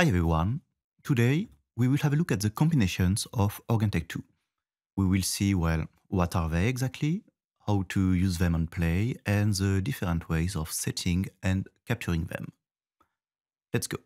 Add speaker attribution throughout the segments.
Speaker 1: Hi everyone. Today we will have a look at the combinations of Organteq 2. We will see, well, what are they exactly, how to use them on play, and the different ways of setting and capturing them. Let's go.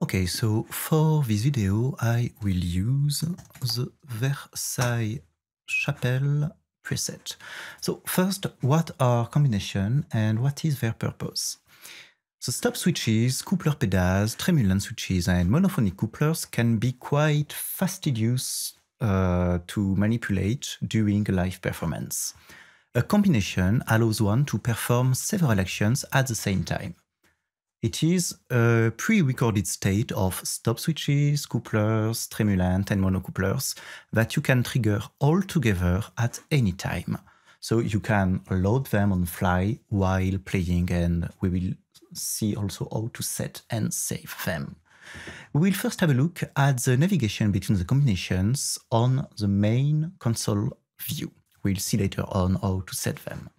Speaker 1: Okay, so for this video I will use the Versailles Chapelle preset. So first, what are combination and what is their purpose? The stop switches, coupler pedals, tremulant switches, and monophonic couplers can be quite fastidious uh, to manipulate during a live performance. A combination allows one to perform several actions at the same time. It is a pre-recorded state of stop switches, couplers, tremulant, and monocouplers that you can trigger all together at any time. So you can load them on fly while playing and we will see also how to set and save them. We will first have a look at the navigation between the combinations on the main console view. We'll see later on how to set them.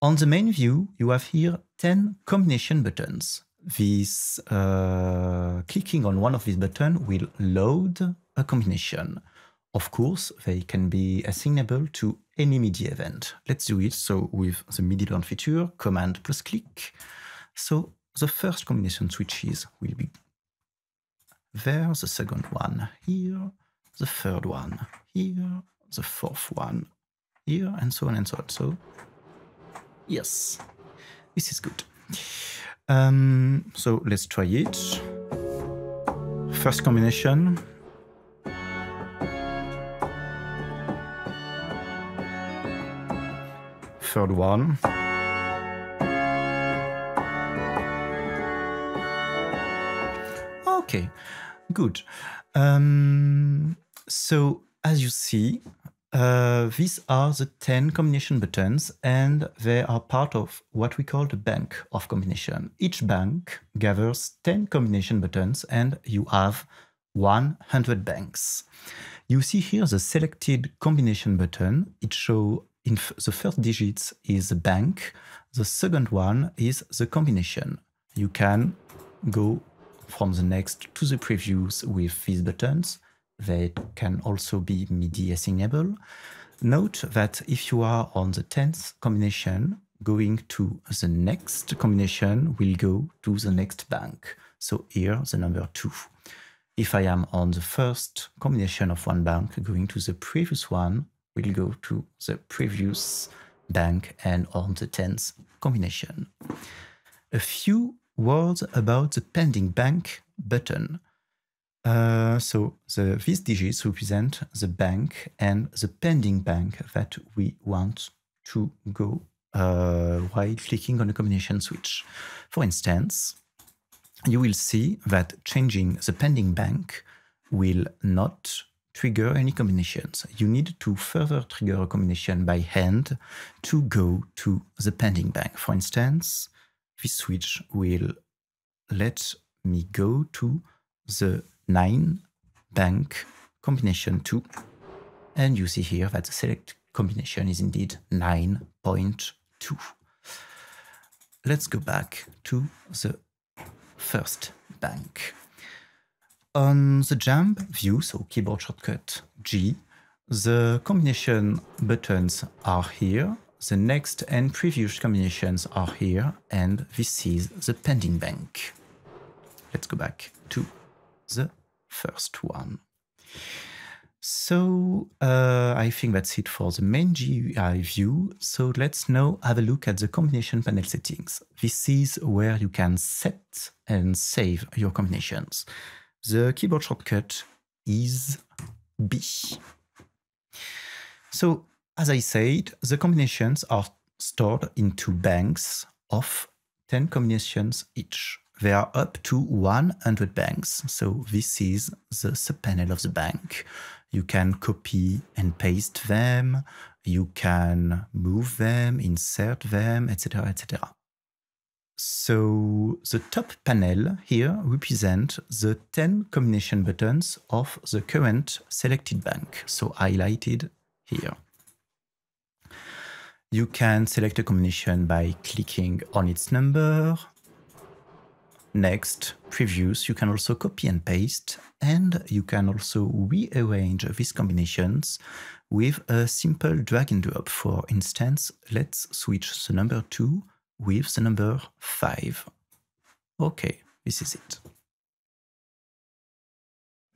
Speaker 1: On the main view, you have here 10 combination buttons. This uh, clicking on one of these buttons will load a combination. Of course, they can be assignable to any MIDI event. Let's do it. So with the MIDI learn feature, command plus click, so the first combination switches will be there, the second one here, the third one here, the fourth one here, and so on and so on. So, yes, this is good. Um, so let's try it. First combination. Third one. Okay, good. Um, so as you see, uh, these are the 10 combination buttons and they are part of what we call the bank of combination. Each bank gathers 10 combination buttons and you have 100 banks. You see here the selected combination button. It shows in the first digits is the bank. The second one is the combination. You can go from the next to the previous with these buttons. They can also be MIDI assignable. Note that if you are on the 10th combination, going to the next combination will go to the next bank. So here, the number 2. If I am on the first combination of one bank, going to the previous one will go to the previous bank and on the 10th combination. A few words about the pending bank button. Uh, so the, these digits represent the bank and the pending bank that we want to go uh, while clicking on a combination switch. For instance, you will see that changing the pending bank will not trigger any combinations. You need to further trigger a combination by hand to go to the pending bank. For instance, this switch will let me go to the 9 bank combination 2 and you see here that the select combination is indeed 9.2. Let's go back to the first bank. On the jump view, so keyboard shortcut G, the combination buttons are here the next and previous combinations are here, and this is the pending bank. Let's go back to the first one. So uh, I think that's it for the main GUI view. So let's now have a look at the combination panel settings. This is where you can set and save your combinations. The keyboard shortcut is B. So as I said, the combinations are stored into banks of 10 combinations each. There are up to 100 banks, so this is the subpanel of the bank. You can copy and paste them, you can move them, insert them, etc., etc. So the top panel here represents the 10 combination buttons of the current selected bank, so highlighted here. You can select a combination by clicking on its number, next, previews, you can also copy and paste, and you can also rearrange these combinations with a simple drag and drop. For instance, let's switch the number 2 with the number 5. Okay, this is it.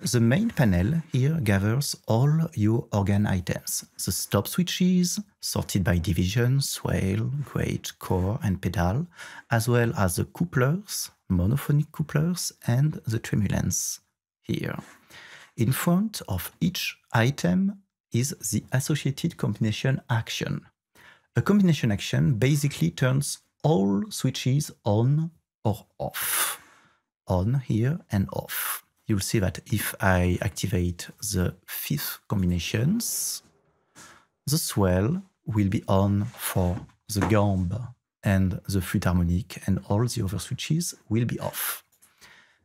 Speaker 1: The main panel here gathers all your organ items. The stop switches, sorted by division, swell, great, core, and pedal, as well as the couplers, monophonic couplers, and the tremulants here. In front of each item is the associated combination action. A combination action basically turns all switches on or off. On here and off you'll see that if I activate the fifth combinations, the swell will be on for the gambe and the flute harmonic and all the other switches will be off.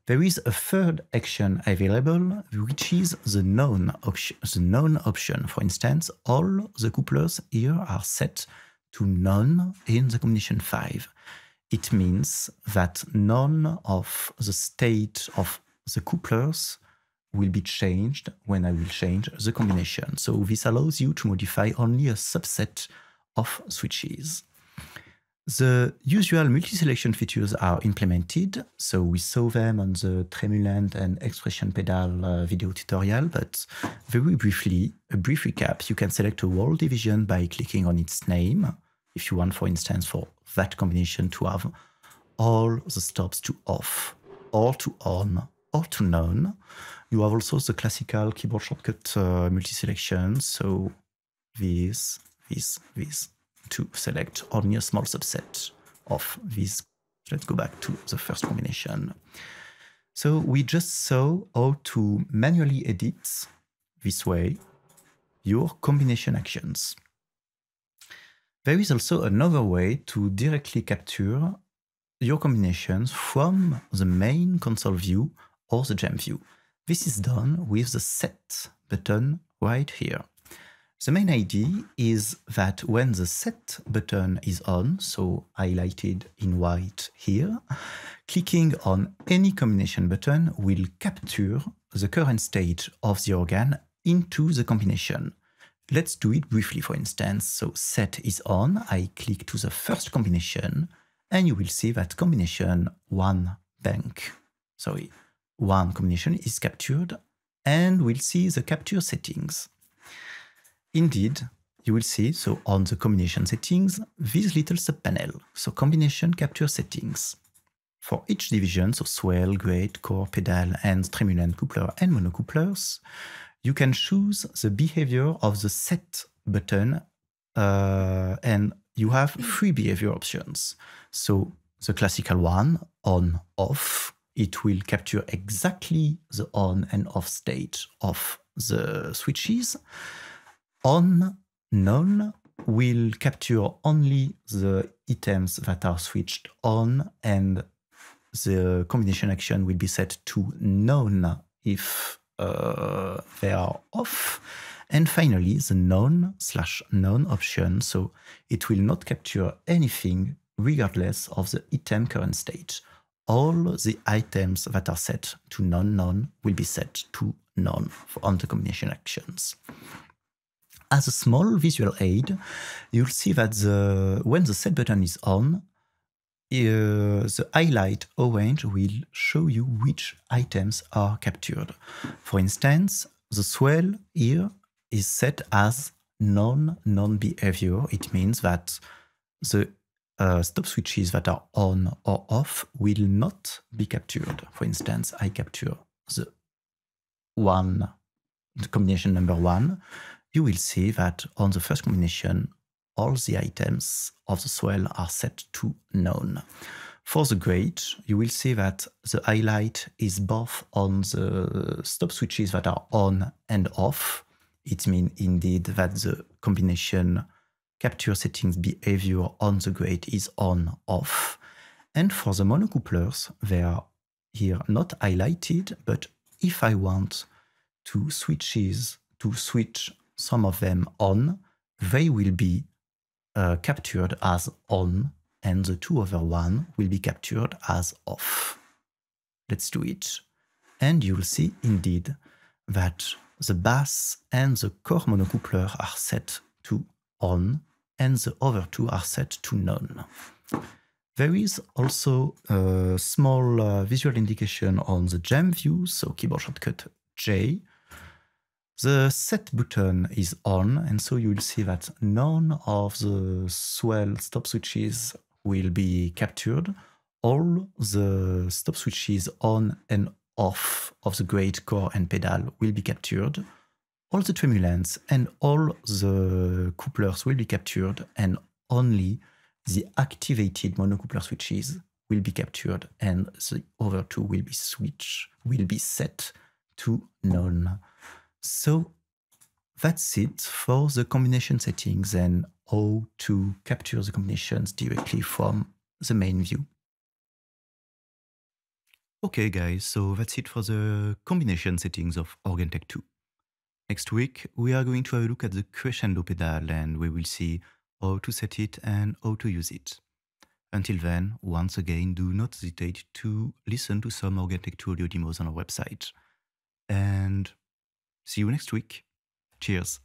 Speaker 1: There is a third action available, which is the none option. The none option. For instance, all the couplers here are set to none in the combination 5. It means that none of the state of the couplers will be changed when I will change the combination. So this allows you to modify only a subset of switches. The usual multi-selection features are implemented, so we saw them on the tremulant and expression pedal uh, video tutorial, but very briefly, a brief recap, you can select a wall division by clicking on its name, if you want, for instance, for that combination to have all the stops to off or to on or to none. You have also the classical keyboard shortcut uh, multi-selection. So this, this, this to select only a small subset of these. Let's go back to the first combination. So we just saw how to manually edit this way your combination actions. There is also another way to directly capture your combinations from the main console view or the jam view. This is done with the set button right here. The main idea is that when the set button is on, so highlighted in white here, clicking on any combination button will capture the current state of the organ into the combination. Let's do it briefly, for instance. So set is on, I click to the first combination, and you will see that combination one bank, sorry, one combination is captured and we'll see the capture settings. Indeed, you will see, so on the combination settings, this little subpanel, so combination capture settings. For each division, so swell, great, core, pedal, and tremulant coupler and monocouplers, you can choose the behavior of the set button uh, and you have three behavior options. So the classical one, on, off, it will capture exactly the on and off state of the switches. On none will capture only the items that are switched on and the combination action will be set to none if uh, they are off. And finally, the none slash none option, so it will not capture anything regardless of the item current state all the items that are set to non-non will be set to none on the combination actions. As a small visual aid, you'll see that the, when the set button is on, uh, the highlight orange will show you which items are captured. For instance, the swell here is set as non-non-behavior. It means that the uh, stop switches that are on or off will not be captured. For instance, I capture the one, the combination number one, you will see that on the first combination, all the items of the swell are set to none. For the great, you will see that the highlight is both on the stop switches that are on and off. It means indeed that the combination capture settings behavior on the grate is on off. And for the monocouplers, they are here not highlighted, but if I want to switches to switch some of them on, they will be uh, captured as on and the two other one will be captured as off. let's do it. And you'll see indeed that the bass and the core monocoupler are set to on and the other two are set to none. There is also a small uh, visual indication on the jam view, so keyboard shortcut J. The set button is on, and so you will see that none of the swell stop switches will be captured. All the stop switches on and off of the great core and pedal will be captured. All the tremulants and all the couplers will be captured, and only the activated monocoupler switches will be captured and the other two will be switched, will be set to none. So that's it for the combination settings and how to capture the combinations directly from the main view. Okay guys, so that's it for the combination settings of Organteq 2. Next week, we are going to have a look at the crescendo pedal and we will see how to set it and how to use it. Until then, once again, do not hesitate to listen to some Organteq 2 audio demos on our website. And see you next week. Cheers.